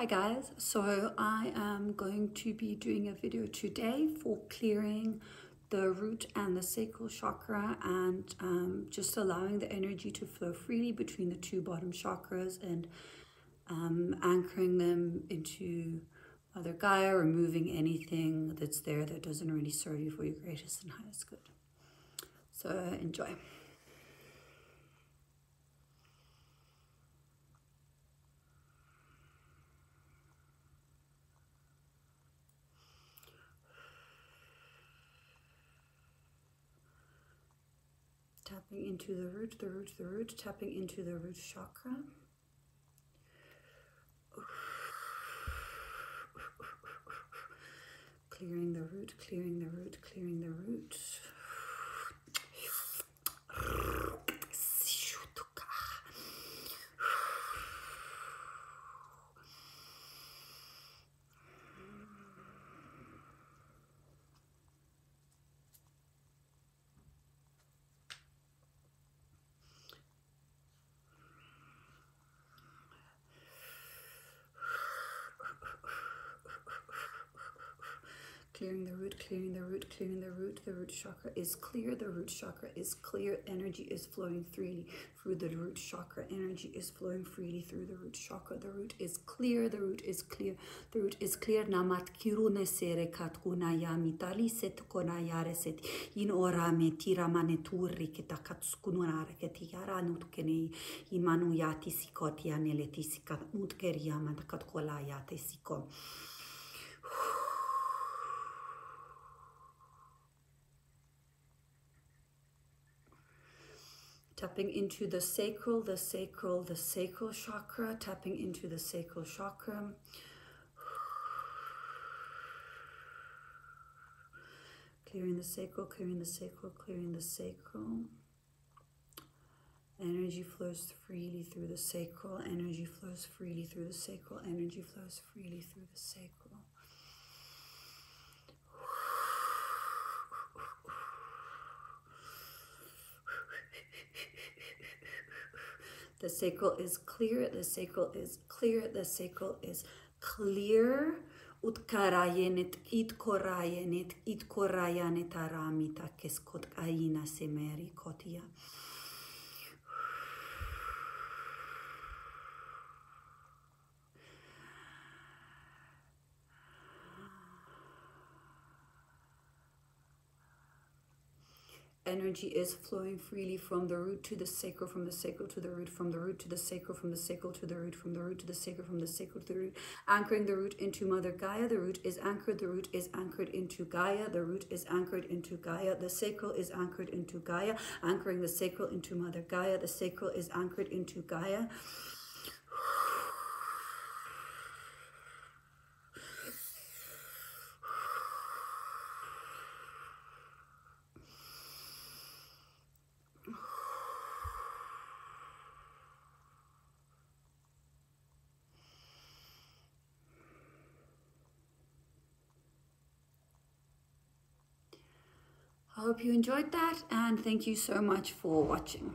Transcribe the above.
Hi guys, so I am going to be doing a video today for clearing the root and the sacral chakra and um, just allowing the energy to flow freely between the two bottom chakras and um, anchoring them into Mother Gaia, removing anything that's there that doesn't really serve you for your greatest and highest good. So enjoy. Tapping into the root, the root, the root, tapping into the root chakra. Clearing the root, clearing the root, clearing the root. Clearing the root, clearing the root, clearing the root. The root chakra is clear. The root chakra is clear. Energy is flowing freely through the root chakra. Energy is flowing freely through the root chakra. The root is clear. The root is clear. The root is clear. Namat kirune sere katkunaya mitali set konayare set in ora me tiramane turri kita katskununare ketiyara imanu yati sikoti aneleti sikat mutkeriyama katkolayate sikon. Tapping into the sacral, the sacral, the sacral chakra, tapping into the sacral chakra. Clearing the sacral, clearing the sacral, clearing the sacral. Energy flows freely through the sacral. Energy flows freely through the sacral. Energy flows freely through the sacral. The sacral is clear. The sacral is clear. The sacral is clear. Utkarayenet itkorayenet itkorayanet aramita keskot aina semeri kotia. Energy is flowing freely from the root to the sacral, from the sacral to the root, from the root to the sacral, from the sacral to the root, from the root to the sacral, from the sacral to the root, anchoring the root into Mother Gaia. The root is anchored, the root is anchored into Gaia, the root is anchored into Gaia, the sacral is anchored into Gaia, anchoring the sacral into Mother Gaia, the sacral is anchored into Gaia. I hope you enjoyed that and thank you so much for watching.